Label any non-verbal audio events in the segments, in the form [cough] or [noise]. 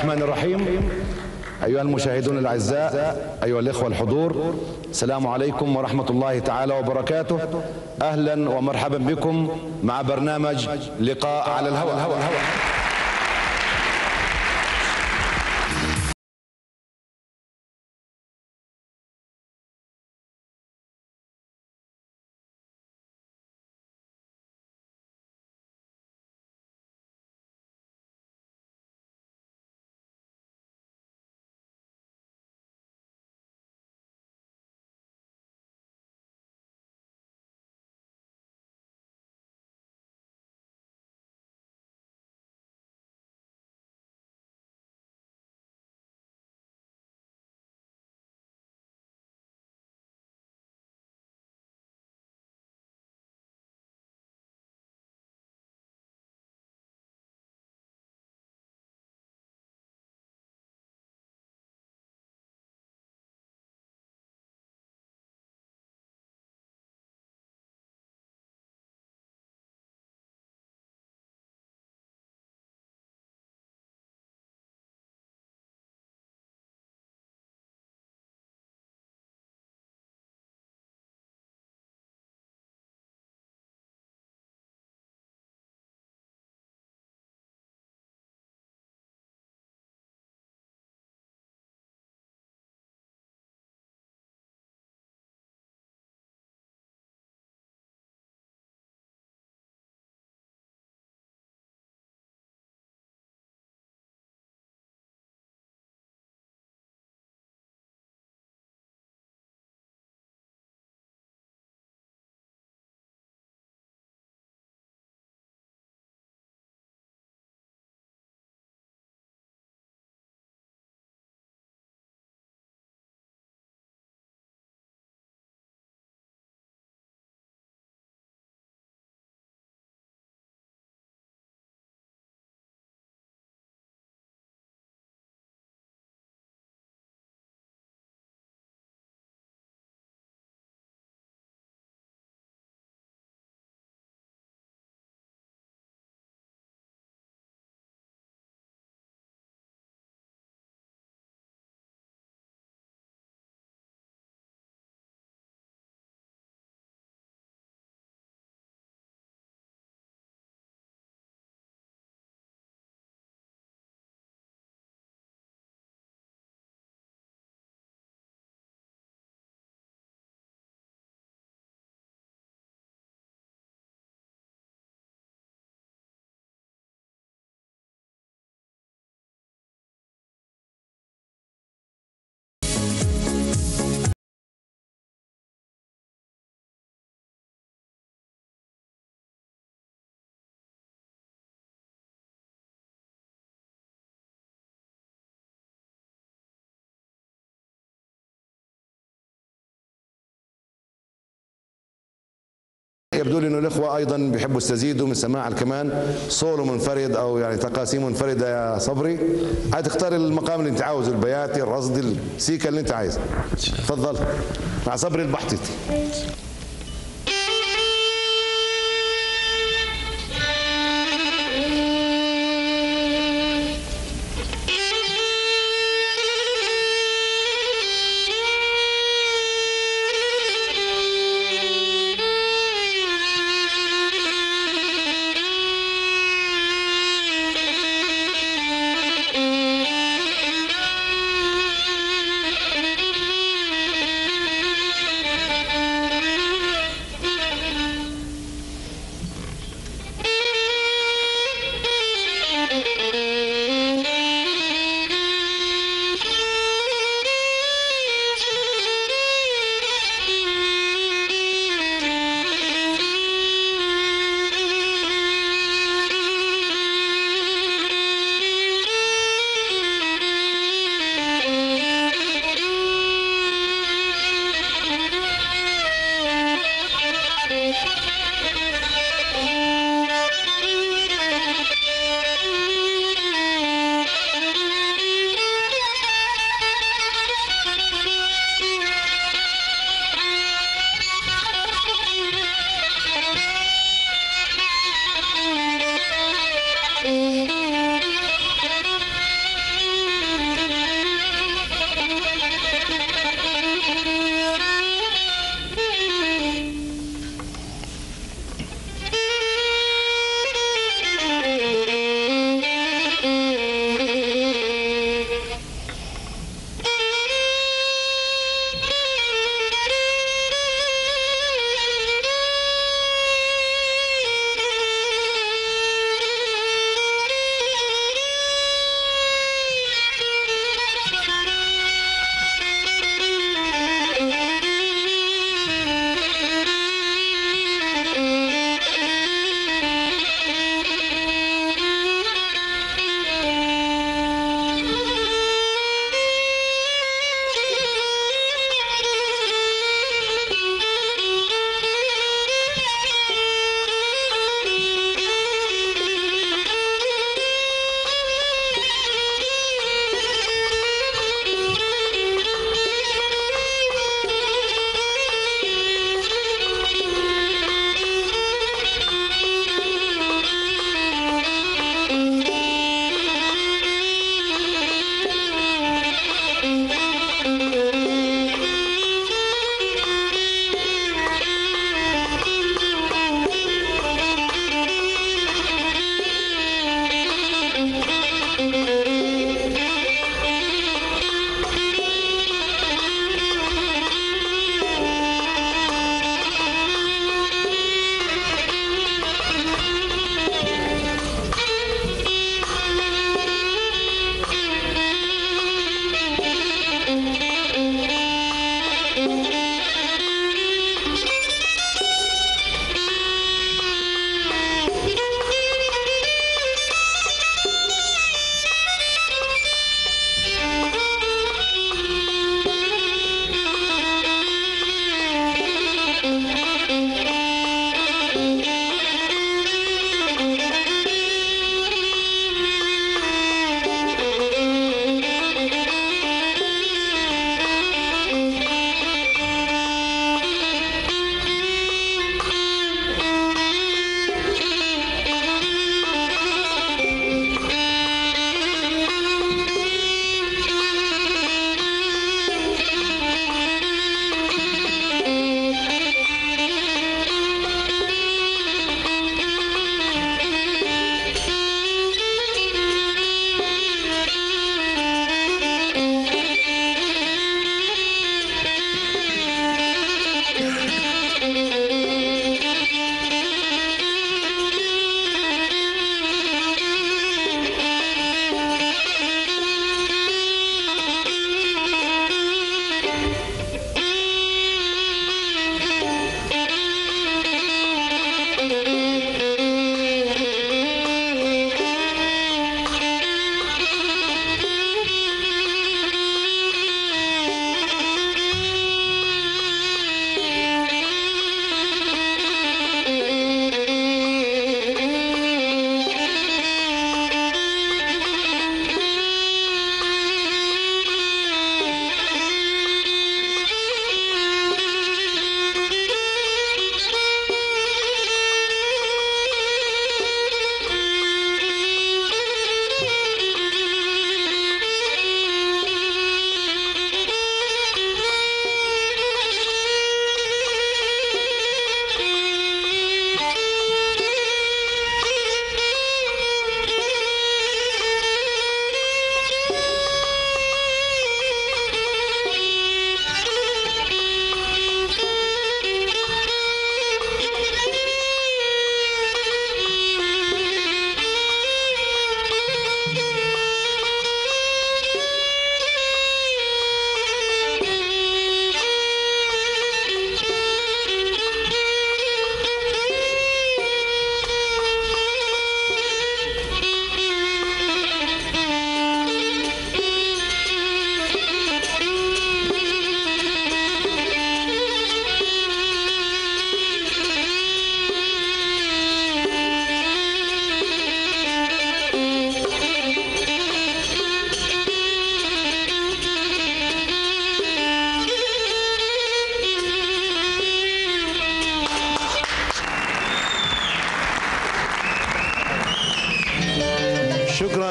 الرحمن الرحيم. أيها المشاهدون الأعزاء أيها الإخوة الحضور السلام عليكم ورحمة الله تعالى وبركاته. أهلا ومرحبا بكم مع برنامج لقاء على الهواء. يبدو لي إنه الإخوة أيضا بيحبوا يستزيدوا من سماع الكمان سولو منفرد أو يعني تقاسيم منفردة يا صبري. عاد تختار المقام اللي أنت عاوزه البياتي الرصدي السيكا اللي أنت عايزه. تفضل. مع صبري البحطيطي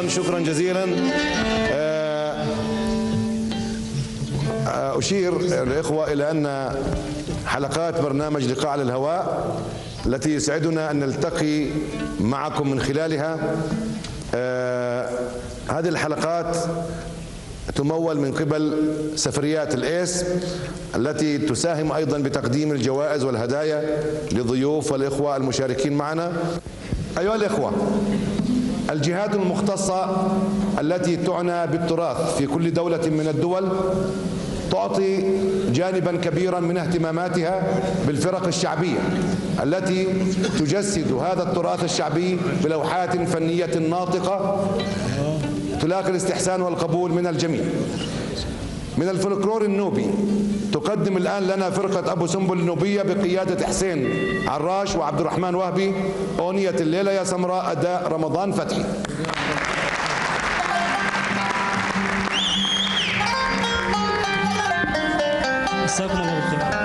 شكرا جزيلا. آه، أشير الإخوة إلى أن حلقات برنامج لقاء على الهواء التي يسعدنا أن نلتقي معكم من خلالها. آه، هذه الحلقات تمول من قبل سفريات الإيس التي تساهم أيضا بتقديم الجوائز والهدايا للضيوف والاخوه المشاركين معنا. أيها الإخوة الجهات المختصة التي تعنى بالتراث في كل دولة من الدول تعطي جانبا كبيرا من اهتماماتها بالفرق الشعبية التي تجسد هذا التراث الشعبي بلوحات فنية ناطقة تلاقي الاستحسان والقبول من الجميع. من الفلكلور النوبي. تقدم الآن لنا فرقة أبو سنبل النوبية بقيادة حسين عراش وعبد الرحمن وهبي. أغنية الليلة يا سمراء أداء رمضان فتحي. مساكم الله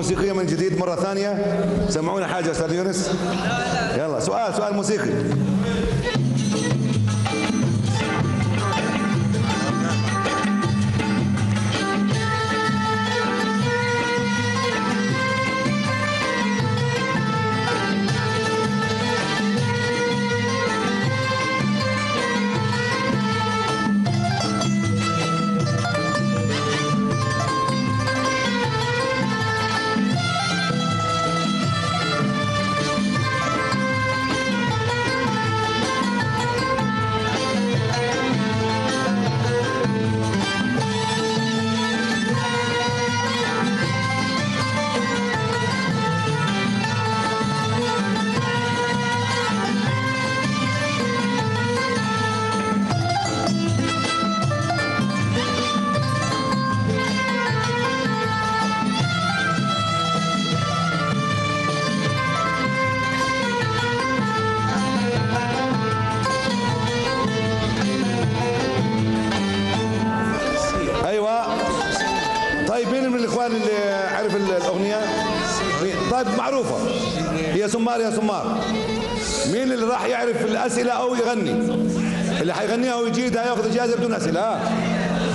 الموسيقية من جديد مرة ثانية. سمعونا حاجة أستاذ يونس؟ يلا سؤال سؤال موسيقي. الأسئلة أو يغني؟ اللي حيغنيها ويجيدها ياخذ الجائزه بدون أسئلة. ها.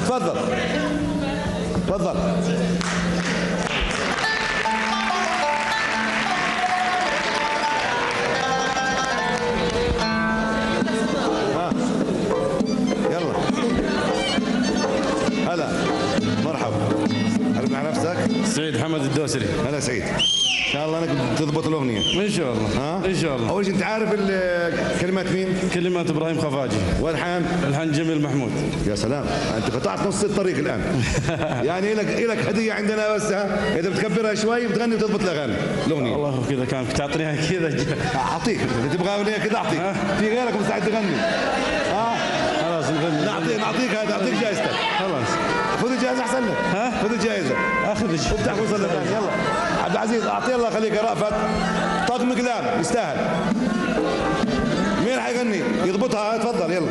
تفضل. تفضل. ها. يلا. هلا. مرحبا. على نفسك. سعيد حمد الدوسري. هلا سعيد. إن شاء الله انك تضبط الأغنية. إن شاء الله. ها؟ إن شاء الله. أول شيء أنت عارف كلمات مين؟ كلمات إبراهيم خفاجي. والحان. الحان جميل محمود. يا سلام. أنت قطعت نص الطريق الآن. [laughs] يعني لك لك هدية عندنا بس ها؟ إذا بتكبرها شوي بتغني وتضبط الأغاني. الأغنية. والله كذا كان تعطينيها كذا. أعطيك. إذا تبغى أغنية كذا أعطيك. في غيرك مستعد تغني. ها؟ خلاص نغني. نعطيك نعطيك هذا. أعطيك جائزتك. خلاص. خذ الجائزة أحسن لك. ها؟ خذ الجائزة. أخذ الشيء افتح وصل للثاني يلا. عبد العزيز اعطيه الله يخليك يا رأفت. طقم مقلام يستاهل. مين حيغني؟ يضبطها تفضل يلا.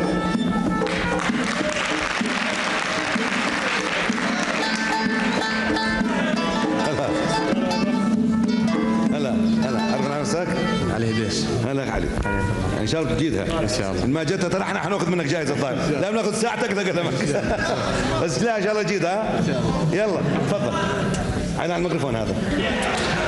هلا هلا عرفنا نفسك؟ علي هديش هلا علي. إن شاء الله تجيدها. إن شاء الله. ما جتها ترى إحنا حناخذ منك جائزة طيب لا بناخذ ساعتك ذا قدمك بس لا إن شاء الله تجيدها ها؟ يلا تفضل. على الميكروفون هذا لنا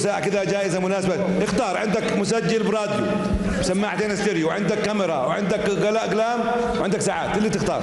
ساعة كذا جائزه مناسبة. اختار عندك مسجل براديو سماعتين ستيريو وعندك كاميرا وعندك اقلام وعندك ساعات اللي تختار.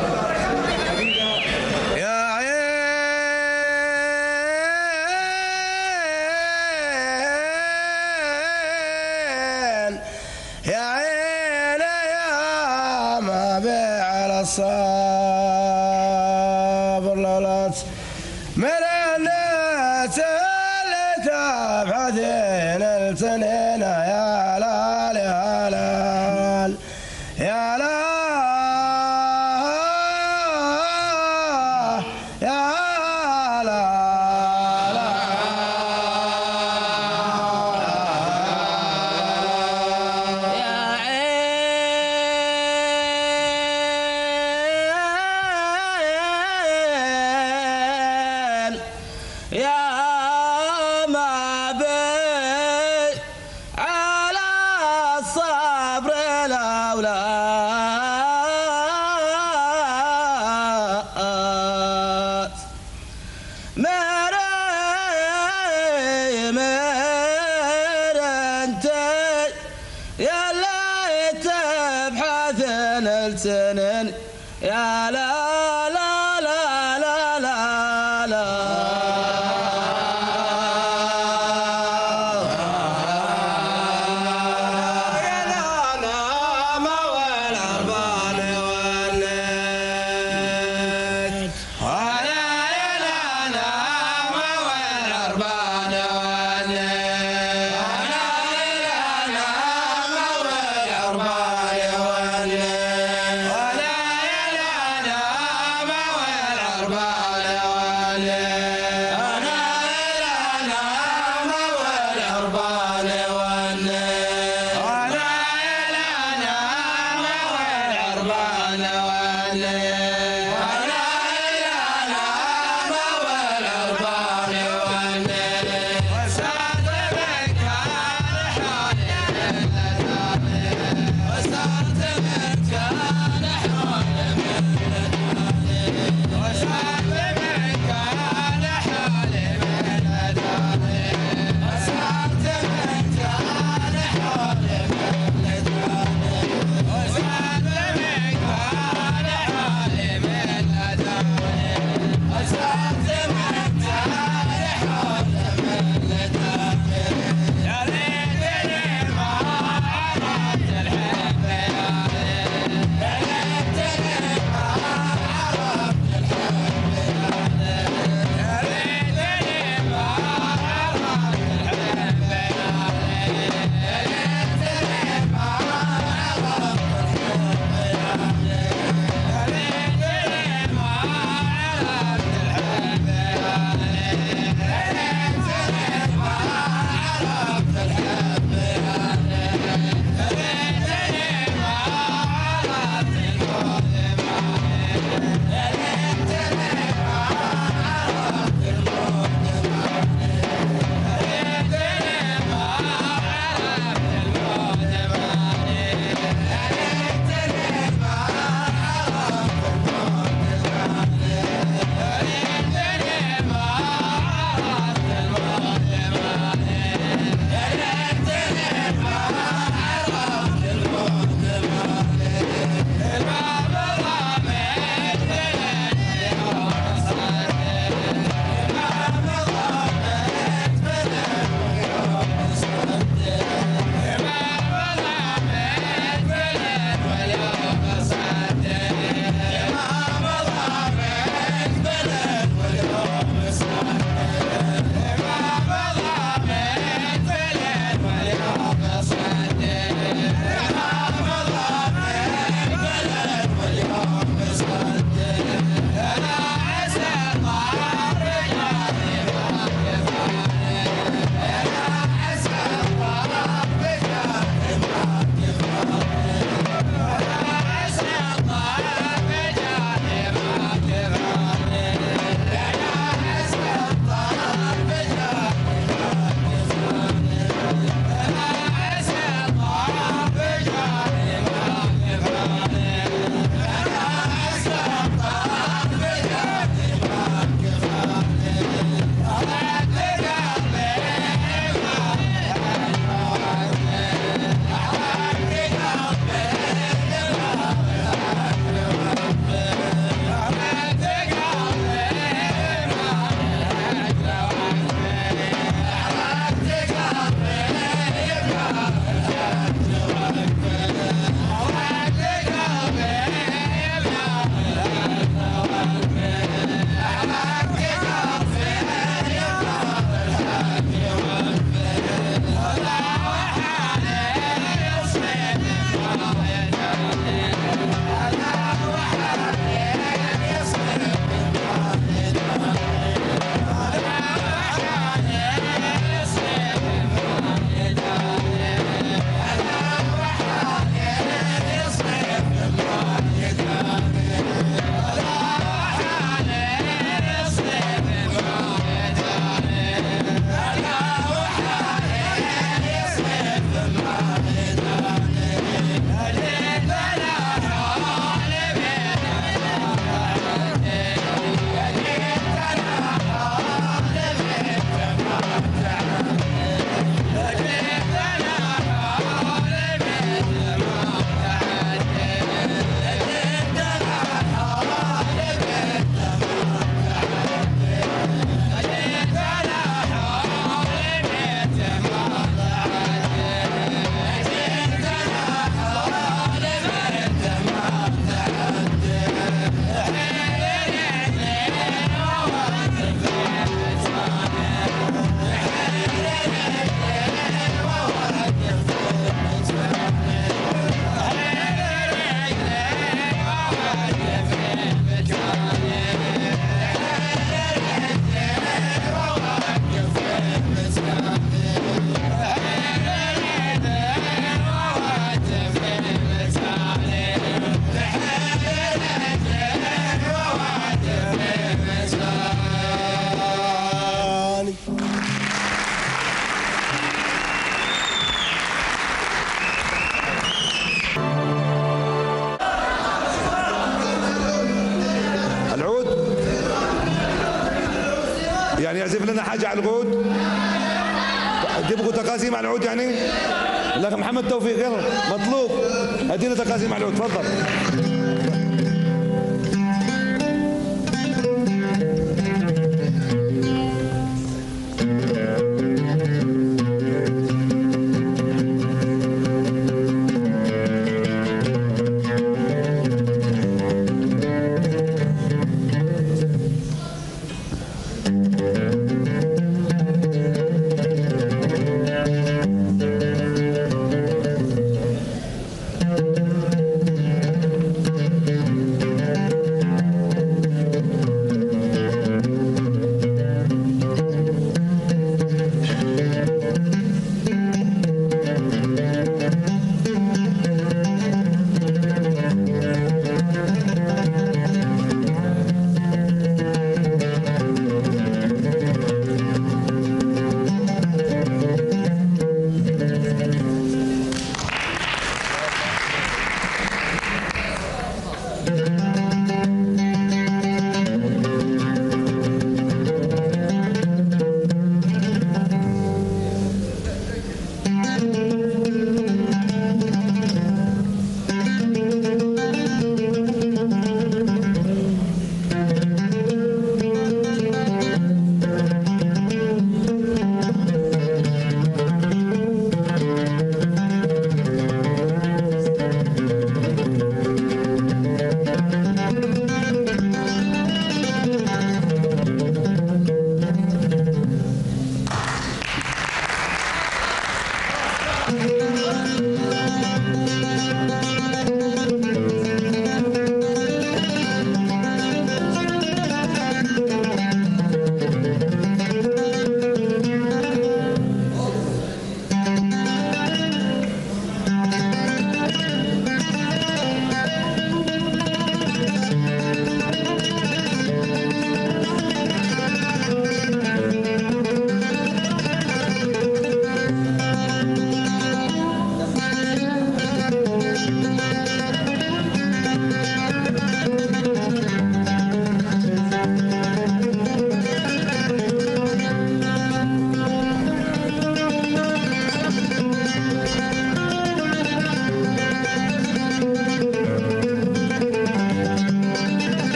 تقاسيم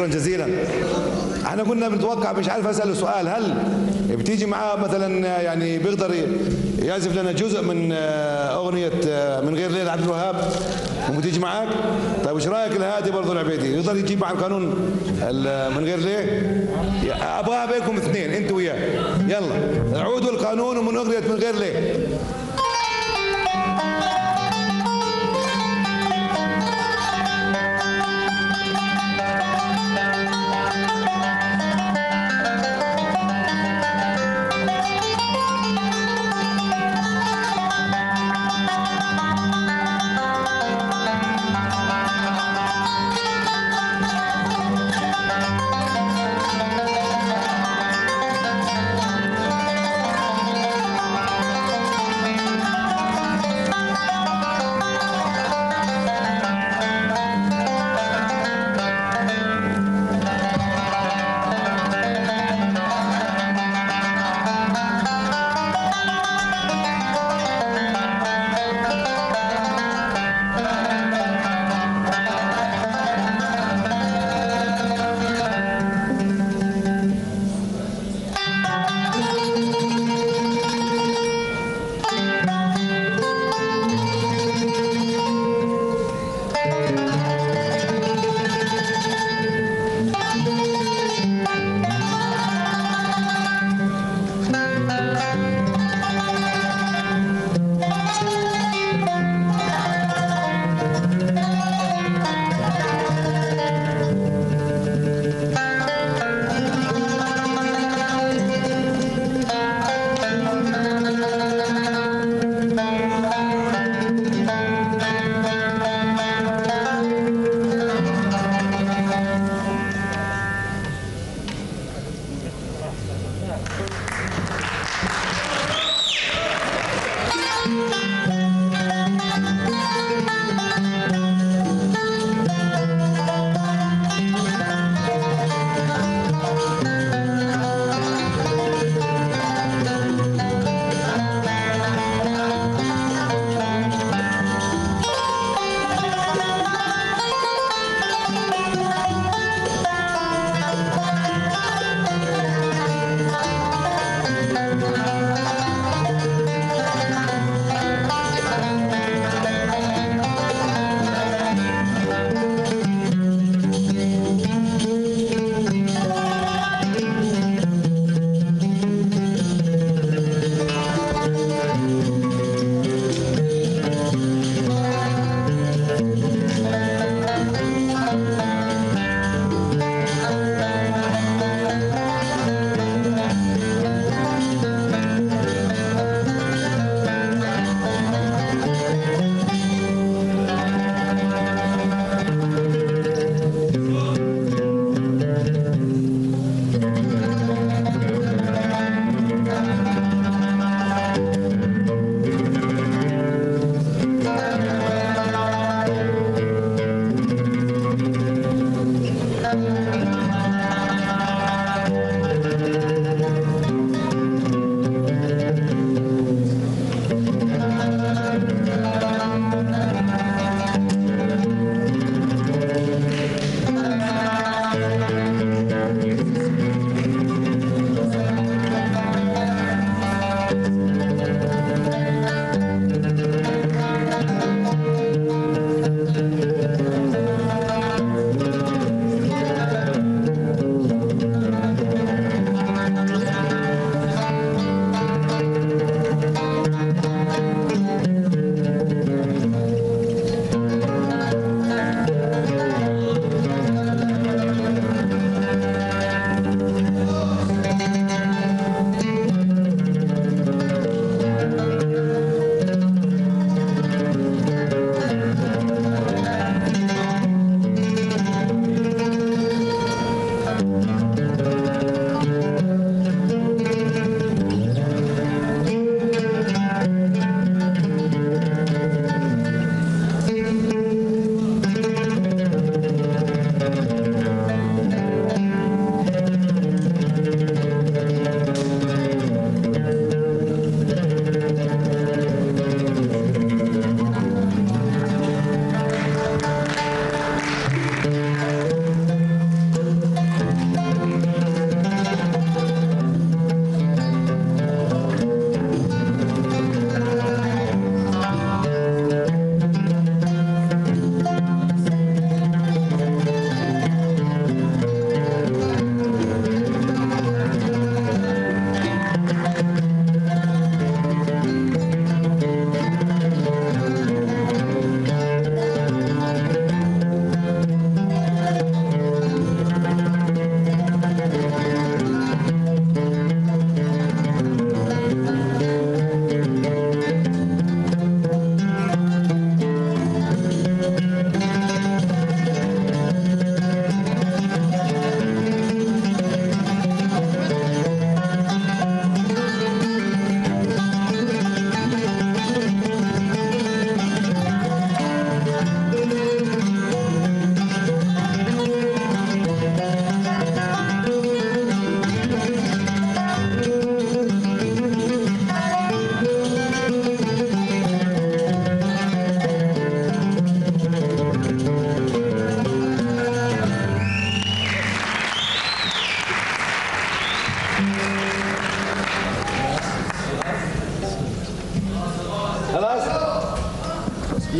شكرا جزيلا. إحنا كنا بنتوقع مش عارف أسأله سؤال هل بتيجي معاه مثلا يعني بيقدر يعزف لنا جزء من آه، أغنية آه، من غير ليل عبد الوهاب؟ وبتيجي معاك؟ طيب إيش رأيك الهادي برضه العبيدي؟ يقدر يجيب مع القانون ال- من غير ليه ابغاها بينكم اثنين أنت وياه. يلا عودوا القانون ومن أغنية من غير ليه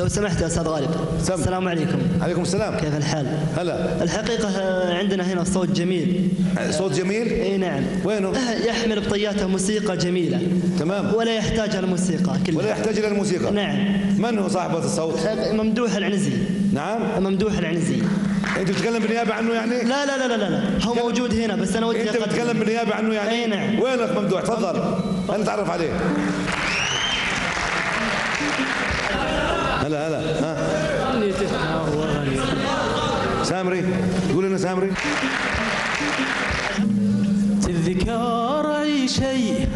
سمحت يا أستاذ غالب. سم. السلام عليكم. عليكم السلام. كيف الحال؟ هلا. الحقيقة آه، عندنا هنا صوت جميل. صوت جميل؟ إي نعم. وينه؟ آه، يحمل بطياته موسيقى جميلة. تمام. ولا يحتاج الموسيقى كلها. ولا يحتاج إلى الموسيقى. نعم. من هو صاحب هذا الصوت؟ آه، ممدوح العنزي. نعم. ممدوح العنزي. أنت بتتكلم بالنيابة عنه يعني؟ لا لا لا لا لا. هو موجود هنا بس أنا ودي أنت أقدم. بتتكلم بالنيابة عنه يعني؟ أي نعم. وينك ممدوح؟ تفضل. خلينا نتعرف عليه هلا هلا ها؟ سامري تقول لنا سامري. تذكار اي شيء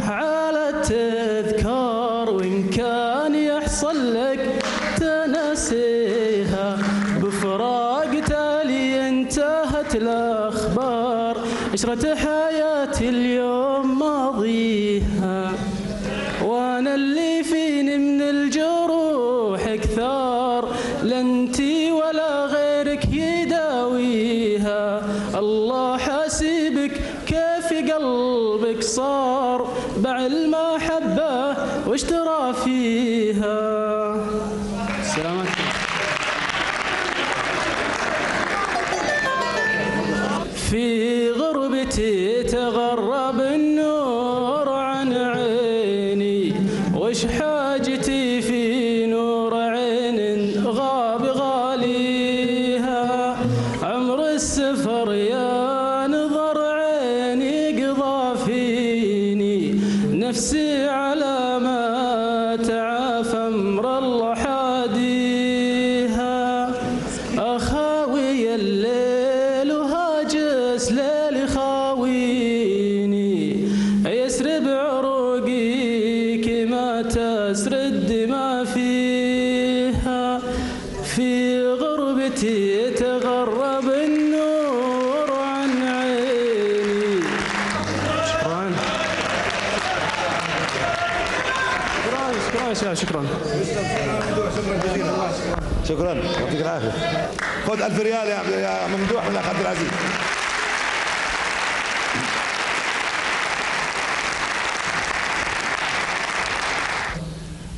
خذ 1000 ريال يا ممدوح من عبد العزيز.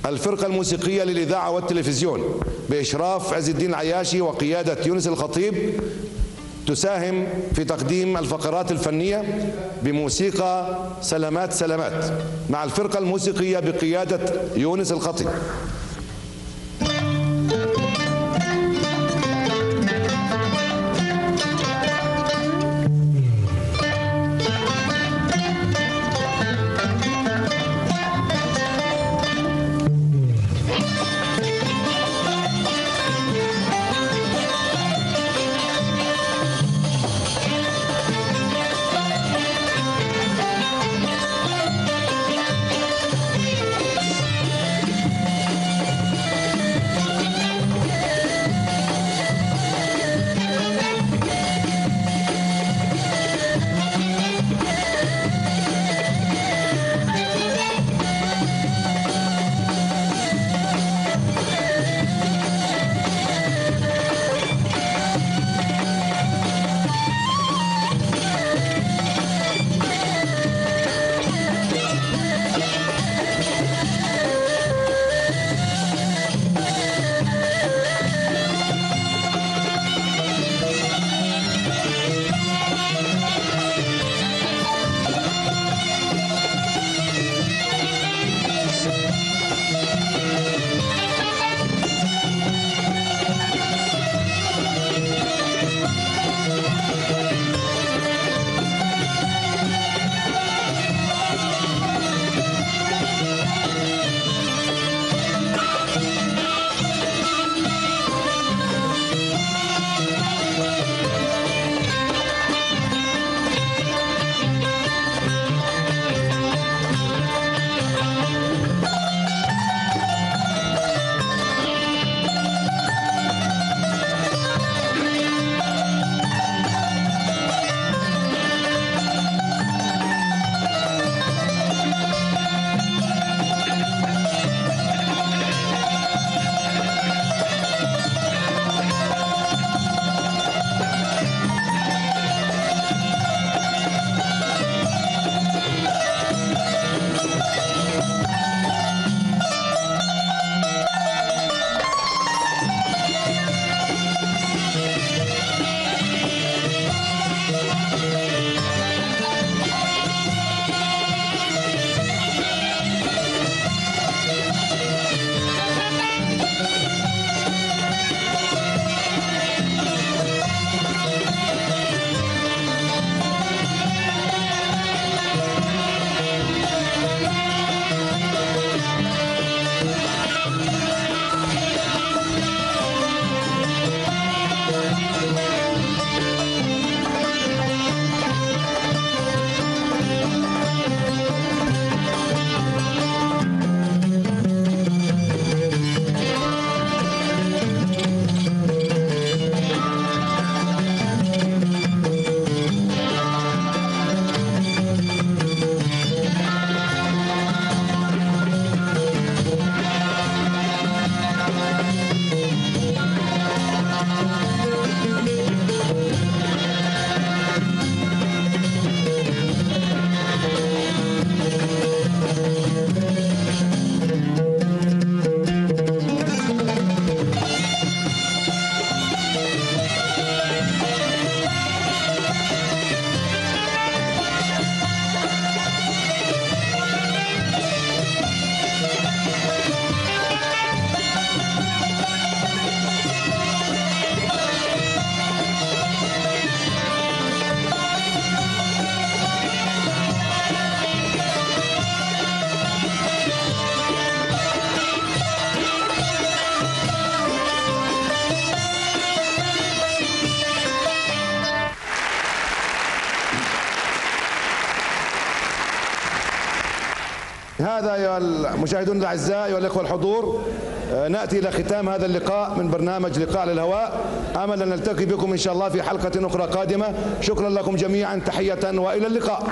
الفرقة الموسيقية للإذاعة والتلفزيون بإشراف عز الدين العياشي وقيادة يونس الخطيب تساهم في تقديم الفقرات الفنية بموسيقى سلامات سلامات مع الفرقة الموسيقية بقيادة يونس الخطيب. المشاهدون الأعزاء أيها الأخوة الحضور آه، نأتي إلى ختام هذا اللقاء من برنامج لقاء على الهواء أمل أن نلتقي بكم إن شاء الله في حلقة أخرى قادمة. شكرا لكم جميعا تحية وإلى اللقاء.